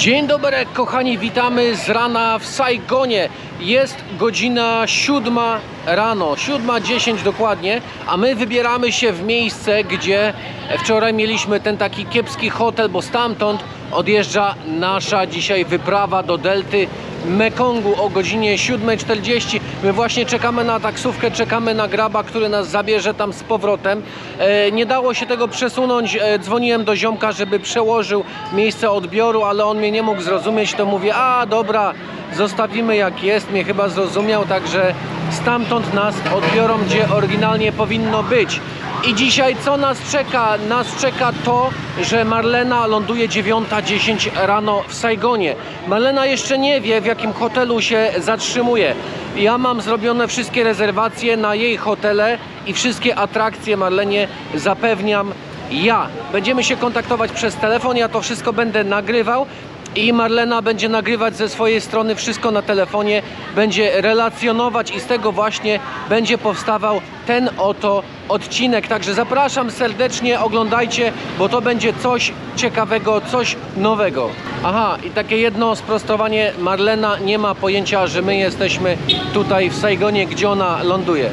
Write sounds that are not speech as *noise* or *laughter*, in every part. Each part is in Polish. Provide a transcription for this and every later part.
Dzień dobry, kochani, witamy z rana w Saigonie. Jest godzina siódma rano, siódma dziesięć dokładnie, a my wybieramy się w miejsce, gdzie wczoraj mieliśmy ten taki kiepski hotel, bo stamtąd odjeżdża nasza dzisiaj wyprawa do delty Mekongu o godzinie 7.40. My właśnie czekamy na taksówkę, czekamy na graba, który nas zabierze tam z powrotem. E, nie dało się tego przesunąć. E, dzwoniłem do ziomka, żeby przełożył miejsce odbioru, ale on mnie nie mógł zrozumieć. To mówię, a dobra, zostawimy jak jest. Mnie chyba zrozumiał, także stamtąd nas odbiorą, gdzie oryginalnie powinno być. I dzisiaj co nas czeka? Nas czeka to, że Marlena ląduje 9.10 rano w Saigonie. Marlena jeszcze nie wie, w jakim hotelu się zatrzymuje. Ja mam zrobione wszystkie rezerwacje na jej hotele i wszystkie atrakcje Marlenie zapewniam ja. Będziemy się kontaktować przez telefon, ja to wszystko będę nagrywał i Marlena będzie nagrywać ze swojej strony wszystko na telefonie, będzie relacjonować i z tego właśnie będzie powstawał ten oto odcinek. Także zapraszam serdecznie, oglądajcie, bo to będzie coś ciekawego, coś nowego. Aha, i takie jedno sprostowanie. Marlena nie ma pojęcia, że my jesteśmy tutaj w Saigonie, gdzie ona ląduje.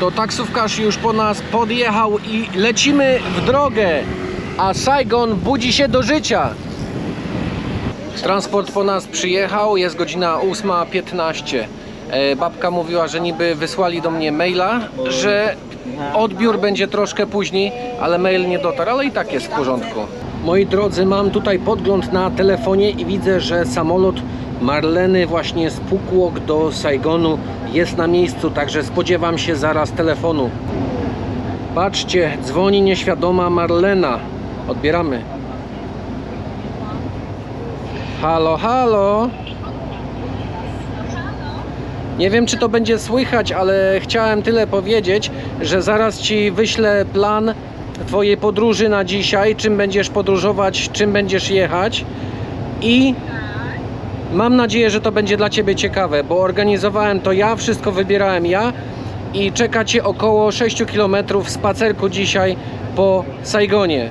To taksówkarz już po nas podjechał i lecimy w drogę, a Saigon budzi się do życia. Transport po nas przyjechał, jest godzina 8.15. E, Babka mówiła, że niby wysłali do mnie maila, że odbiór będzie troszkę później, ale mail nie dotarł, ale i tak jest w porządku. Moi drodzy, mam tutaj podgląd na telefonie i widzę, że samolot Marleny właśnie z Pukłok do Saigonu jest na miejscu, także spodziewam się zaraz telefonu. Patrzcie, dzwoni nieświadoma Marlena. Odbieramy. Halo, halo. Nie wiem, czy to będzie słychać, ale chciałem tyle powiedzieć, że zaraz Ci wyślę plan Twojej podróży na dzisiaj, czym będziesz podróżować, czym będziesz jechać i mam nadzieję, że to będzie dla Ciebie ciekawe, bo organizowałem to ja, wszystko wybierałem ja i czeka Cię około 6 km spacerku dzisiaj po Saigonie.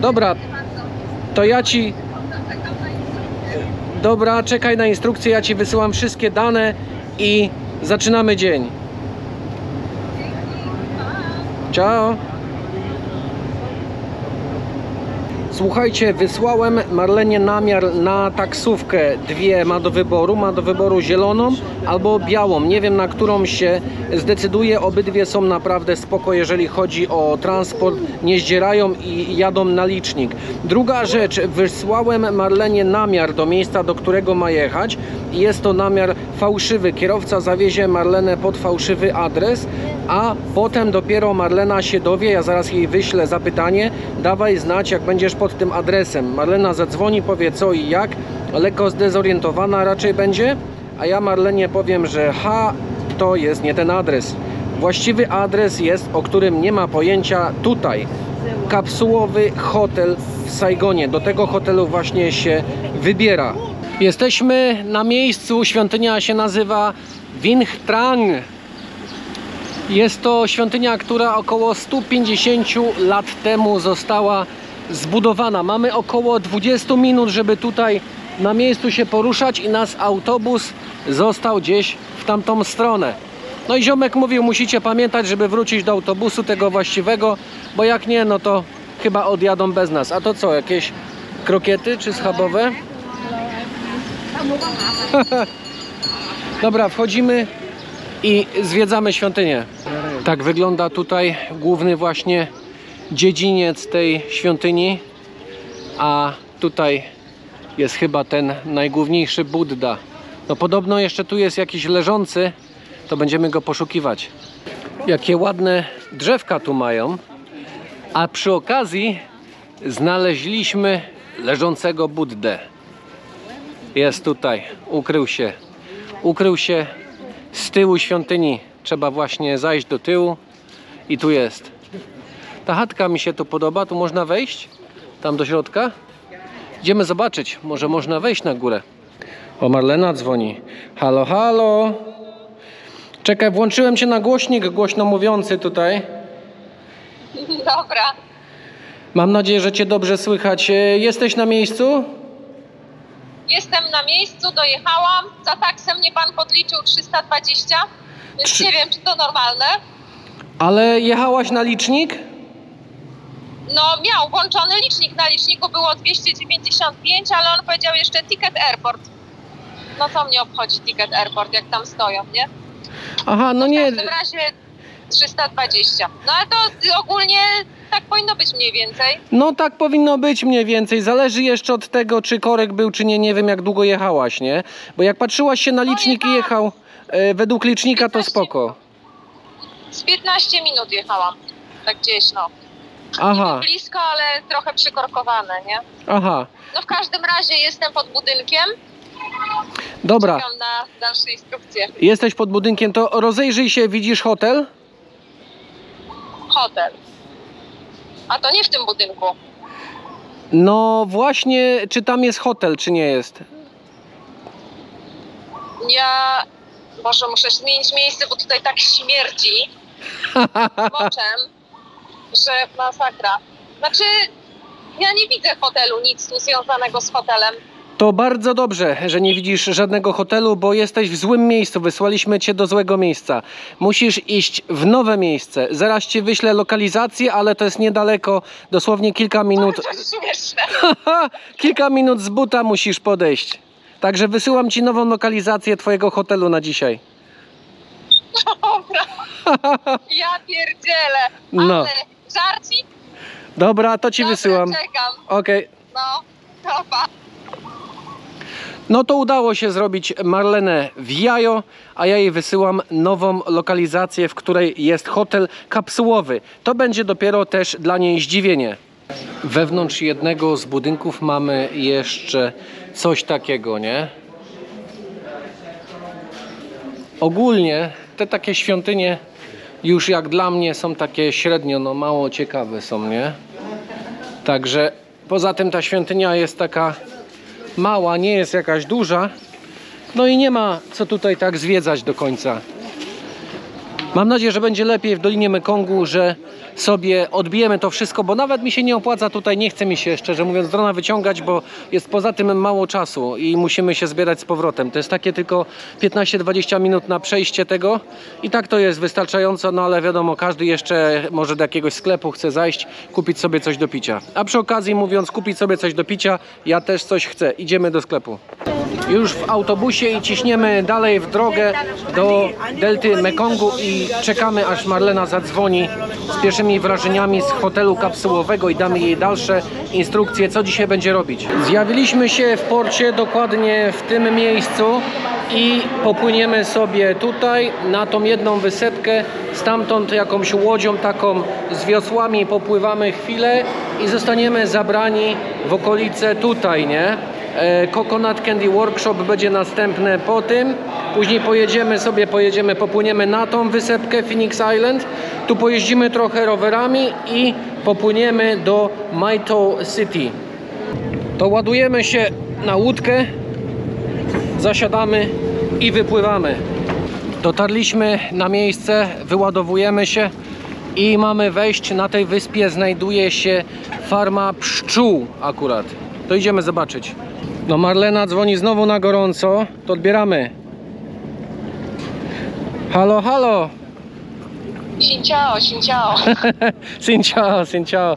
Dobra, to ja Ci Dobra, czekaj na instrukcję, ja Ci wysyłam wszystkie dane i zaczynamy dzień. Ciao. Słuchajcie, wysłałem Marlenie namiar na taksówkę. Dwie ma do wyboru. Ma do wyboru zieloną albo białą. Nie wiem na którą się zdecyduje. Obydwie są naprawdę spoko, jeżeli chodzi o transport. Nie zdzierają i jadą na licznik. Druga rzecz, wysłałem Marlenie namiar do miejsca, do którego ma jechać. Jest to namiar fałszywy. Kierowca zawiezie Marlenę pod fałszywy adres, a potem dopiero Marlena się dowie. Ja zaraz jej wyślę zapytanie. Dawaj znać, jak będziesz pod tym adresem. Marlena zadzwoni, powie co i jak. Lekko zdezorientowana raczej będzie, a ja Marlenie powiem, że ha, to jest nie ten adres. Właściwy adres jest, o którym nie ma pojęcia tutaj. Kapsułowy hotel w Saigonie. Do tego hotelu właśnie się wybiera. Jesteśmy na miejscu, świątynia się nazywa Vinh Trang. Jest to świątynia, która około 150 lat temu została zbudowana. Mamy około 20 minut, żeby tutaj na miejscu się poruszać i nasz autobus został gdzieś w tamtą stronę. No i ziomek mówił, musicie pamiętać, żeby wrócić do autobusu tego właściwego, bo jak nie, no to chyba odjadą bez nas. A to co, jakieś krokiety czy schabowe? *laughs* Dobra, wchodzimy i zwiedzamy świątynię. Tak wygląda tutaj główny właśnie dziedziniec tej świątyni, a tutaj jest chyba ten najgłówniejszy Buddha. No podobno jeszcze tu jest jakiś leżący, to będziemy go poszukiwać. Jakie ładne drzewka tu mają, a przy okazji znaleźliśmy leżącego Buddę. Jest tutaj, ukrył się. Ukrył się z tyłu świątyni. Trzeba właśnie zajść do tyłu i tu jest. Ta chatka mi się tu podoba, tu można wejść? Tam do środka? Idziemy zobaczyć, może można wejść na górę. O, Marlena dzwoni. Halo, halo. Czekaj, włączyłem cię na głośnik głośno mówiący tutaj. Dobra. Mam nadzieję, że Cię dobrze słychać. E, Jesteś na miejscu? Jestem na miejscu, dojechałam. Za taksem mnie pan podliczył 320, więc Trzy- nie wiem, czy to normalne. Ale jechałaś na licznik? No, miał włączony licznik. Na liczniku było 295, ale on powiedział jeszcze ticket airport. No co mnie obchodzi ticket airport, jak tam stoją, nie? Aha, no W nie. każdym razie 320. No ale to ogólnie tak powinno być mniej więcej. No tak powinno być mniej więcej. Zależy jeszcze od tego, czy korek był, czy nie. Nie wiem, jak długo jechałaś, nie? Bo jak patrzyłaś się na No, licznik i jechał e, według licznika, to 15 spoko. Z 15 minut jechałam. Tak gdzieś, no. Aha, Blisko, ale trochę przykorkowane, nie? aha. No w każdym razie jestem pod budynkiem. Dobra, Czekam na dalsze instrukcje. jesteś pod budynkiem, to rozejrzyj się, widzisz hotel? Hotel. A to nie w tym budynku. No właśnie, czy tam jest hotel, czy nie jest? Ja... Boże, muszę zmienić miejsce, bo tutaj tak śmierdzi *laughs* moczem, że masakra. Znaczy, ja nie widzę hotelu, nic tu związanego z hotelem. To bardzo dobrze, że nie widzisz żadnego hotelu, bo jesteś w złym miejscu. Wysłaliśmy cię do złego miejsca. Musisz iść w nowe miejsce. Zaraz ci wyślę lokalizację, ale to jest niedaleko, dosłownie kilka minut. *laughs* Kilka minut z buta musisz podejść. Także wysyłam ci nową lokalizację twojego hotelu na dzisiaj. Dobra. *laughs* Ja pierdzielę. No. Ale żarcik? Dobra, to ci Dobra, wysyłam. czekam. Okej. No, dobra. No to udało się zrobić Marlenę w jajo, a ja jej wysyłam nową lokalizację, w której jest hotel kapsułowy. To będzie dopiero też dla niej zdziwienie. Wewnątrz jednego z budynków mamy jeszcze coś takiego, nie? Ogólnie te takie świątynie już jak dla mnie są takie średnio, no mało ciekawe są, nie? Także poza tym ta świątynia jest taka mała, nie jest jakaś duża. No i nie ma co tutaj tak zwiedzać do końca. Mam nadzieję, że będzie lepiej w Dolinie Mekongu, że sobie odbijemy to wszystko, bo nawet mi się nie opłaca tutaj, nie chce mi się szczerze mówiąc drona wyciągać, bo jest poza tym mało czasu i musimy się zbierać z powrotem. To jest takie tylko 15-20 minut na przejście tego i tak to jest wystarczająco, no ale wiadomo, każdy jeszcze może do jakiegoś sklepu chce zajść, kupić sobie coś do picia. A przy okazji mówiąc kupić sobie coś do picia, ja też coś chcę. Idziemy do sklepu. Już w autobusie i ciśniemy dalej w drogę do Delty Mekongu i czekamy aż Marlena zadzwoni z pierwszymi wrażeniami z hotelu kapsułowego i damy jej dalsze instrukcje, co dzisiaj będzie robić. Zjawiliśmy się w porcie dokładnie w tym miejscu i popłyniemy sobie tutaj na tą jedną wysepkę, stamtąd jakąś łodzią taką z wiosłami popływamy chwilę i zostaniemy zabrani w okolice tutaj, nie? E, Coconut Candy Workshop będzie następne po tym. Później pojedziemy sobie, pojedziemy, popłyniemy na tą wysepkę Phoenix Island. Tu pojeździmy trochę rowerami i popłyniemy do Maito City. To ładujemy się na łódkę, zasiadamy i wypływamy. Dotarliśmy na miejsce, wyładowujemy się i mamy wejść. Na tej wyspie znajduje się farma pszczół akurat. To idziemy zobaczyć. No Marlena dzwoni znowu na gorąco. To odbieramy. Halo, halo. Sinciao, sinciao. Cinciao, *laughs* cinciao.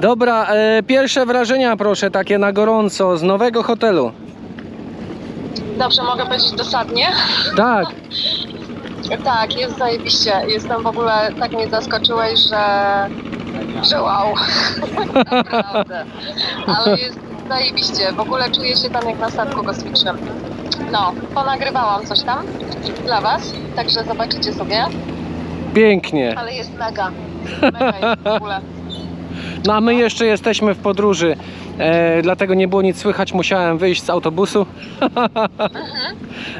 Dobra, e, pierwsze wrażenia proszę, takie na gorąco z nowego hotelu. Dobrze, mogę powiedzieć dosadnie? Tak, *laughs* Tak, jest zajebiście. Jestem w ogóle, tak mnie zaskoczyłeś, że, że wow. *laughs* Naprawdę. Ale jest zajebiście. W ogóle czuję się tam jak na statku kosmicznym. No, ponagrywałam coś tam dla Was, także zobaczycie sobie. pięknie. Ale jest mega. Mega jest w ogóle. No a my jeszcze jesteśmy w podróży, e, dlatego nie było nic słychać, musiałem wyjść z autobusu. *laughs*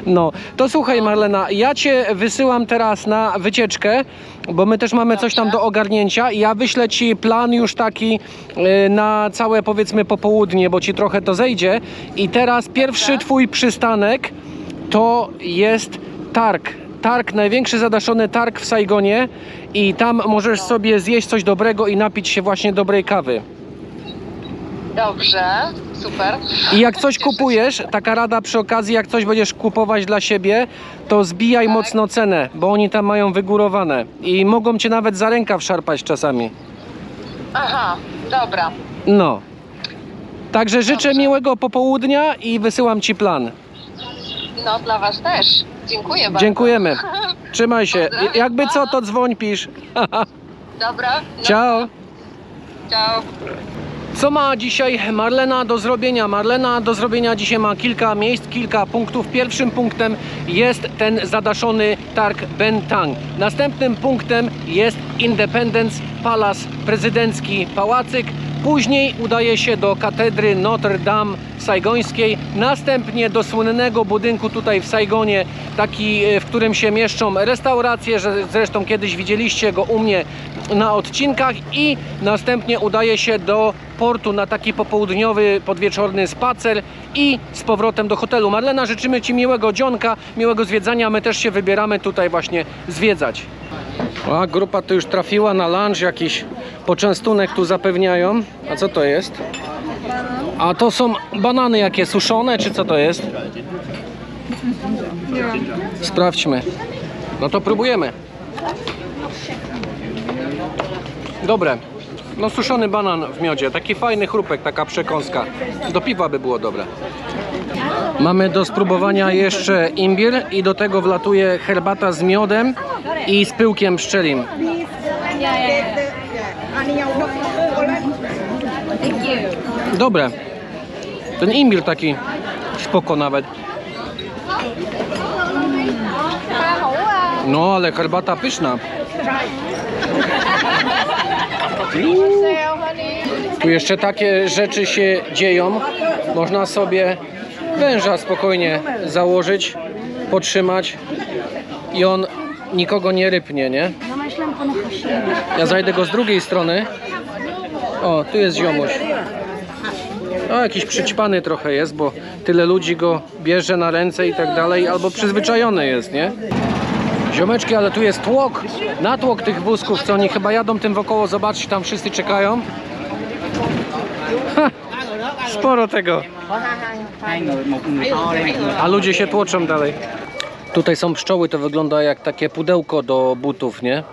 No, to słuchaj Marlena, ja Cię wysyłam teraz na wycieczkę, bo my też mamy coś tam do ogarnięcia i ja wyślę Ci plan już taki e, na całe powiedzmy popołudnie, bo Ci trochę to zejdzie. I teraz pierwszy Twój przystanek to jest targ. Targ, największy zadaszony targ w Saigonie i tam możesz sobie zjeść coś dobrego i napić się właśnie dobrej kawy. Dobrze, super. I jak coś kupujesz, taka rada przy okazji, jak coś będziesz kupować dla siebie, to zbijaj Tak. mocno cenę, bo oni tam mają wygórowane i mogą cię nawet za rękaw szarpać czasami. Aha, dobra. No. Także życzę Dobrze. miłego popołudnia i wysyłam ci plan. No dla was też. Dziękuję bardzo. Dziękujemy. *laughs* Trzymaj się. Pozdrawiam. Jakby co, to dzwoń, pisz. *laughs* Dobra. Ciao. Ciao. Co ma dzisiaj Marlena do zrobienia? Marlena do zrobienia dzisiaj ma kilka miejsc, kilka punktów. Pierwszym punktem jest ten zadaszony targ Bentang. Następnym punktem jest Independence Palace, prezydencki pałacyk. Później udaje się do katedry Notre Dame Saigońskiej, następnie do słynnego budynku tutaj w Saigonie, taki, e, w którym się mieszczą restauracje, że zresztą kiedyś widzieliście go u mnie na odcinkach i następnie udaje się do portu na taki popołudniowy, podwieczorny spacer i z powrotem do hotelu. Marlena, życzymy Ci miłego dzionka, miłego zwiedzania. My też się wybieramy tutaj właśnie zwiedzać. A grupa tu już trafiła na lunch, jakiś poczęstunek tu zapewniają. A co to jest? A to są banany jakie, suszone, czy co to jest? Sprawdźmy. No to próbujemy. Dobre. No suszony banan w miodzie, taki fajny chrupek, taka przekąska. Do piwa by było dobre. Mamy do spróbowania jeszcze imbir i do tego wlatuje herbata z miodem i z pyłkiem pszczelim. Dobre. Ten imbir taki spoko nawet. No, ale herbata pyszna. Tu jeszcze takie rzeczy się dzieją. Można sobie węża spokojnie założyć, potrzymać i on nikogo nie rypnie, nie? Ja zajdę go z drugiej strony. O, tu jest ziomuś. O, jakiś przyćpany trochę jest, bo tyle ludzi go bierze na ręce i tak dalej, albo przyzwyczajony jest, nie? Ziomeczki, ale tu jest tłok, natłok tych wózków, co oni chyba jadą tym wokoło, zobaczcie, tam wszyscy czekają. Ha, sporo tego. A ludzie się tłoczą dalej. Tutaj są pszczoły, to wygląda jak takie pudełko do butów, nie?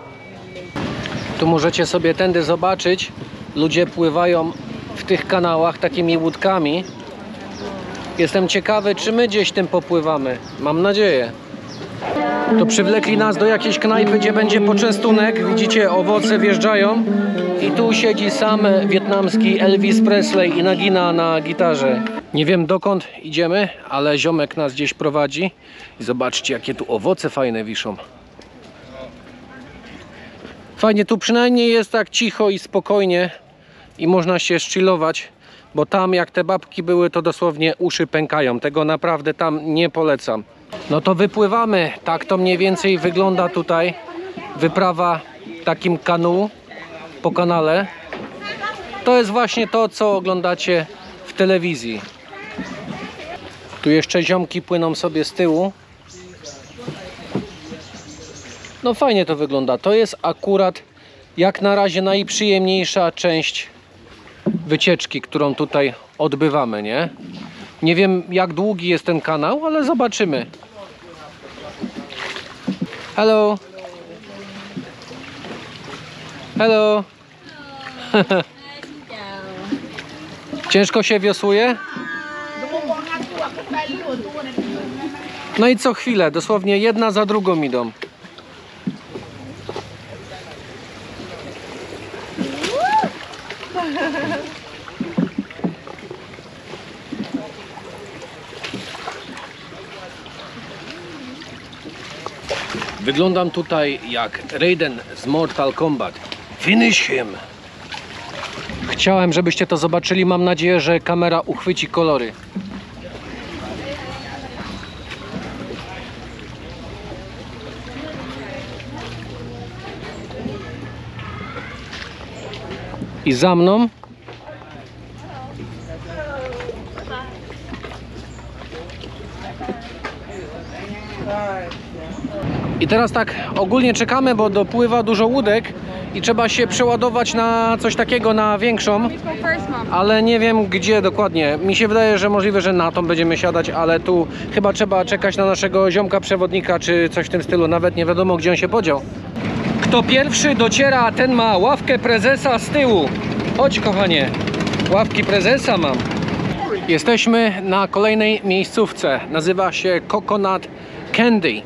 Tu możecie sobie tędy zobaczyć. Ludzie pływają w tych kanałach takimi łódkami. Jestem ciekawy, czy my gdzieś tym popływamy. Mam nadzieję. To przywlekli nas do jakiejś knajpy, gdzie będzie poczęstunek. Widzicie, owoce wjeżdżają. I tu siedzi sam wietnamski Elvis Presley i nagina na gitarze. Nie wiem dokąd idziemy, ale ziomek nas gdzieś prowadzi. I zobaczcie, jakie tu owoce fajne wiszą. Fajnie, tu przynajmniej jest tak cicho i spokojnie i można się szchillować, bo tam jak te babki były, to dosłownie uszy pękają. Tego naprawdę tam nie polecam. No to wypływamy. Tak to mniej więcej wygląda tutaj. Wyprawa takim kanu po kanale. To jest właśnie to, co oglądacie w telewizji. Tu jeszcze ziomki płyną sobie z tyłu. No fajnie to wygląda. To jest akurat jak na razie najprzyjemniejsza część wycieczki, którą tutaj odbywamy, nie? Nie wiem jak długi jest ten kanał, ale zobaczymy. Hello. Hello. *laughs* Ciężko się wiosłuje? No i co chwilę, dosłownie jedna za drugą idą. Wyglądam tutaj jak Raiden z Mortal Kombat. Finish him! Chciałem, żebyście to zobaczyli. Mam nadzieję, że kamera uchwyci kolory. I za mną I teraz tak ogólnie czekamy, bo dopływa dużo łódek i trzeba się przeładować na coś takiego, na większą, ale nie wiem gdzie dokładnie. Mi się wydaje, że możliwe, że na tą będziemy siadać, ale tu chyba trzeba czekać na naszego ziomka przewodnika czy coś w tym stylu. Nawet nie wiadomo gdzie on się podział. Kto pierwszy dociera, ten ma ławkę prezesa z tyłu. Chodź kochanie, ławki prezesa mam. Jesteśmy na kolejnej miejscówce. Nazywa się Coconut Candy.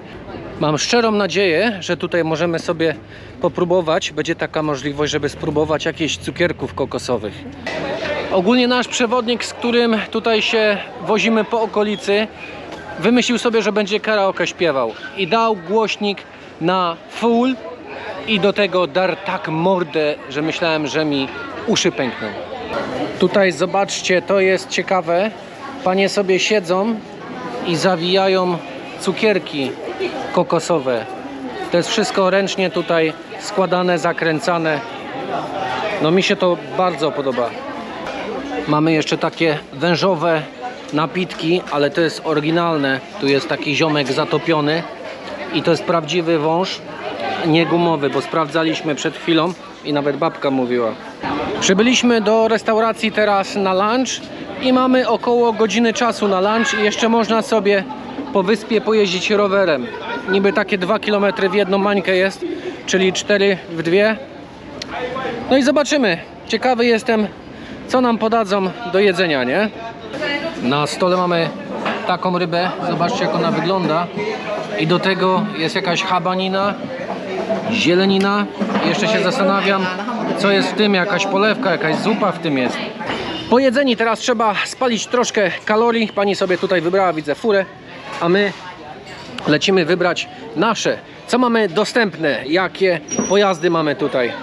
Mam szczerą nadzieję, że tutaj możemy sobie popróbować. Będzie taka możliwość, żeby spróbować jakichś cukierków kokosowych. Ogólnie nasz przewodnik, z którym tutaj się wozimy po okolicy, wymyślił sobie, że będzie karaoke śpiewał i dał głośnik na full i do tego dar tak mordę, że myślałem, że mi uszy pękną. Tutaj zobaczcie, to jest ciekawe. Panie sobie siedzą i zawijają cukierki kokosowe. To jest wszystko ręcznie tutaj składane, zakręcane. No mi się to bardzo podoba. Mamy jeszcze takie wężowe napitki, ale to jest oryginalne. Tu jest taki ziomek zatopiony i to jest prawdziwy wąż, nie gumowy, bo sprawdzaliśmy przed chwilą i nawet babka mówiła. Przybyliśmy do restauracji teraz na lunch i mamy około godziny czasu na lunch i jeszcze można sobie po wyspie pojeździć rowerem. Niby takie 2 km w jedną mańkę jest, czyli 4 w dwie. No i zobaczymy. Ciekawy jestem, co nam podadzą do jedzenia, nie? Na stole mamy taką rybę. Zobaczcie, jak ona wygląda. I do tego jest jakaś habanina, zielenina. Jeszcze się zastanawiam, co jest w tym, jakaś polewka, jakaś zupa w tym jest. Po jedzeni teraz trzeba spalić troszkę kalorii. Pani sobie tutaj wybrała, widzę, furę, a my lecimy wybrać nasze. Co mamy dostępne? Jakie pojazdy mamy tutaj?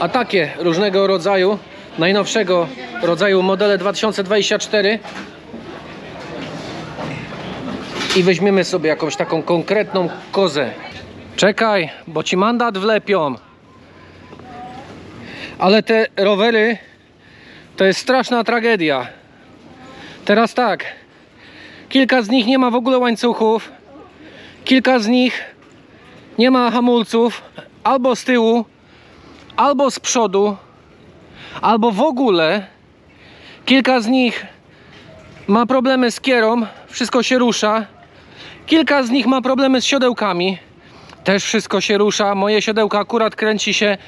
A takie różnego rodzaju, najnowszego rodzaju modele 2024 i weźmiemy sobie jakąś taką konkretną kozę. Czekaj, bo ci mandat wlepią. Ale te rowery to jest straszna tragedia. Teraz tak. Kilka z nich nie ma w ogóle łańcuchów. Kilka z nich nie ma hamulców. Albo z tyłu, albo z przodu, albo w ogóle. Kilka z nich ma problemy z kierą. Wszystko się rusza. Kilka z nich ma problemy z siodełkami. Też wszystko się rusza. Moje siodełka akurat kręci się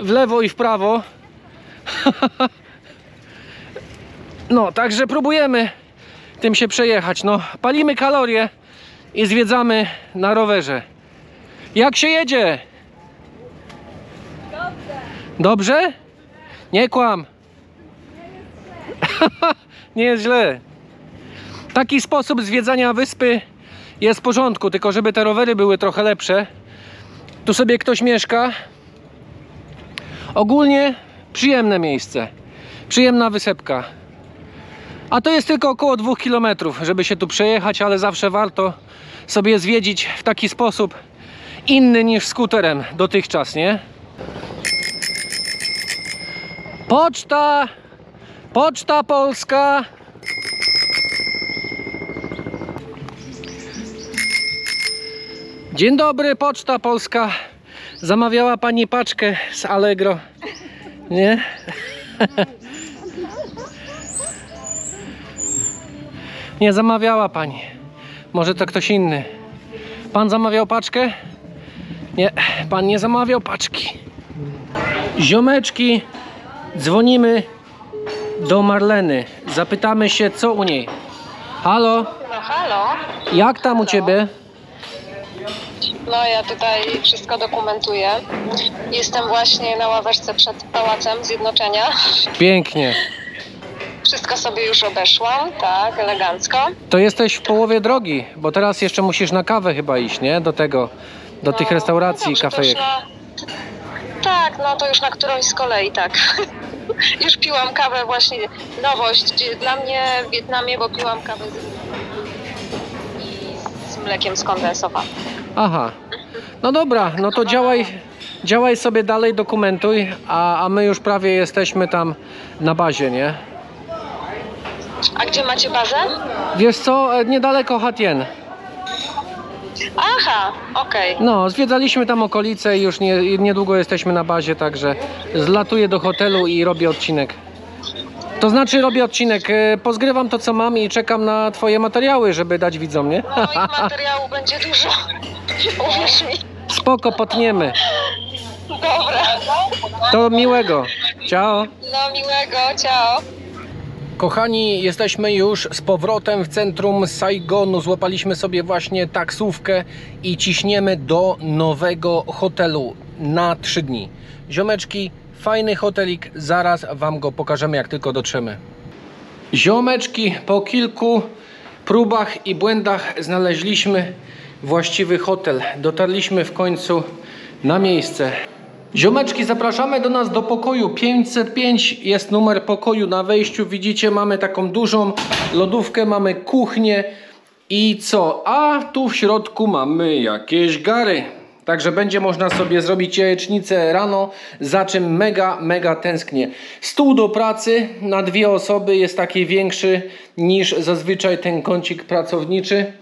w lewo i w prawo. *laughs* No, także próbujemy tym się przejechać. No, palimy kalorie i zwiedzamy na rowerze. Jak się jedzie? Dobrze? Nie kłam. *laughs* Nie jest źle. Taki sposób zwiedzania wyspy jest w porządku, tylko żeby te rowery były trochę lepsze. Tu sobie ktoś mieszka. Ogólnie przyjemne miejsce. Przyjemna wysepka. A to jest tylko około 2 km, żeby się tu przejechać, ale zawsze warto sobie zwiedzić w taki sposób inny niż skuterem dotychczas, nie? Poczta! Poczta Polska! Dzień dobry, Poczta Polska. Zamawiała pani paczkę z Allegro. Nie? *laughs* Nie zamawiała pani. Może to ktoś inny. Pan zamawiał paczkę? Nie, pan nie zamawiał paczki. Ziomeczki, dzwonimy do Marleny. Zapytamy się, co u niej. Halo, No halo. jak tam u ciebie? No ja tutaj wszystko dokumentuję. Jestem właśnie na ławeczce przed Pałacem Zjednoczenia. Pięknie. Wszystko sobie już obeszłam, tak, elegancko. To jesteś w połowie drogi, bo teraz jeszcze musisz na kawę chyba iść, nie? Do tego, do tych No, restauracji, no dobrze, kafejek. na... Tak, no to już na którąś z kolei, tak. *laughs* już piłam kawę właśnie, nowość dla mnie w Wietnamie, bo piłam kawę z, i z mlekiem skondensowanym. Aha. No dobra, no to działaj, działaj sobie dalej, dokumentuj, a, a my już prawie jesteśmy tam na bazie, nie? A gdzie macie bazę? Wiesz co, e, niedaleko Hatien. Aha, okej. No, zwiedzaliśmy tam okolice i już nie, niedługo jesteśmy na bazie, także zlatuję do hotelu i robię odcinek. To znaczy robię odcinek, e, pozgrywam to co mam i czekam na twoje materiały, żeby dać widzom, nie? Moich materiału będzie dużo. Uwierz mi. Spoko, potniemy. Dobra. To miłego. Ciao. No miłego, ciao. Kochani, jesteśmy już z powrotem w centrum Saigonu. Złapaliśmy sobie właśnie taksówkę i ciśniemy do nowego hotelu na 3 dni. Ziomeczki, fajny hotelik, zaraz Wam go pokażemy, jak tylko dotrzemy. Ziomeczki, po kilku próbach i błędach znaleźliśmy właściwy hotel. Dotarliśmy w końcu na miejsce. Ziomeczki, zapraszamy do nas do pokoju 505. Jest numer pokoju na wejściu. Widzicie, mamy taką dużą lodówkę, mamy kuchnię i co? A tu w środku mamy jakieś gary. Także będzie można sobie zrobić jajecznicę rano, za czym mega, mega tęsknię. Stół do pracy na dwie osoby jest taki większy niż zazwyczaj ten kącik pracowniczy.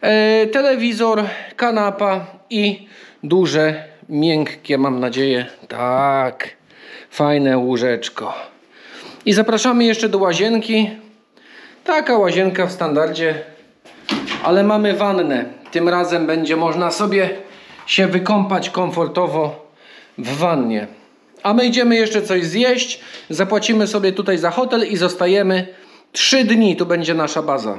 E, telewizor, kanapa i duże, miękkie, mam nadzieję, tak, fajne łóżeczko. I zapraszamy jeszcze do łazienki. Taka łazienka w standardzie, ale mamy wannę. Tym razem będzie można sobie się wykąpać komfortowo w wannie. A my idziemy jeszcze coś zjeść, zapłacimy sobie tutaj za hotel i zostajemy 3 dni. Tu będzie nasza baza.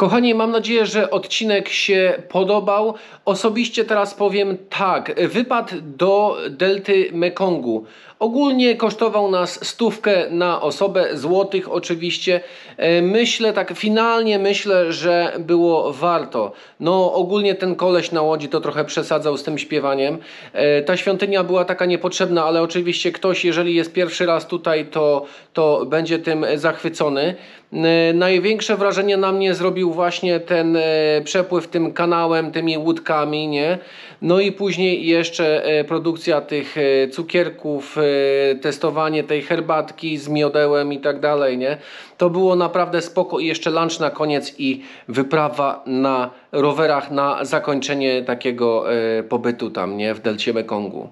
Kochani, mam nadzieję, że odcinek się podobał. Osobiście teraz powiem tak. Wypad do delty Mekongu ogólnie kosztował nas stówkę na osobę, złotych oczywiście. E, Myślę tak, finalnie myślę, że było warto. No ogólnie ten koleś na łodzi to trochę przesadzał z tym śpiewaniem. E, Ta świątynia była taka niepotrzebna, ale oczywiście ktoś, jeżeli jest pierwszy raz tutaj, to, to będzie tym zachwycony. E, Największe wrażenie na mnie zrobił właśnie ten przepływ tym kanałem, tymi łódkami, nie? No i później jeszcze produkcja tych cukierków, testowanie tej herbatki z miodełem i tak dalej, nie? To było naprawdę spoko i jeszcze lunch na koniec i wyprawa na rowerach na zakończenie takiego e, pobytu tam, nie? W delcie Mekongu.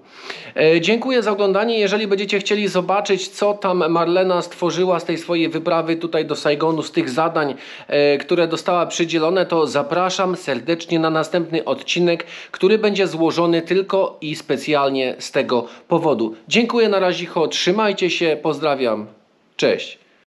E, Dziękuję za oglądanie. Jeżeli będziecie chcieli zobaczyć, co tam Marlena stworzyła z tej swojej wyprawy tutaj do Saigonu, z tych zadań, e, które dostała przydzielone, to zapraszam serdecznie na następny odcinek, który będzie złożony tylko i specjalnie z tego powodu. Dziękuję na razie, trzymajcie się, pozdrawiam, cześć.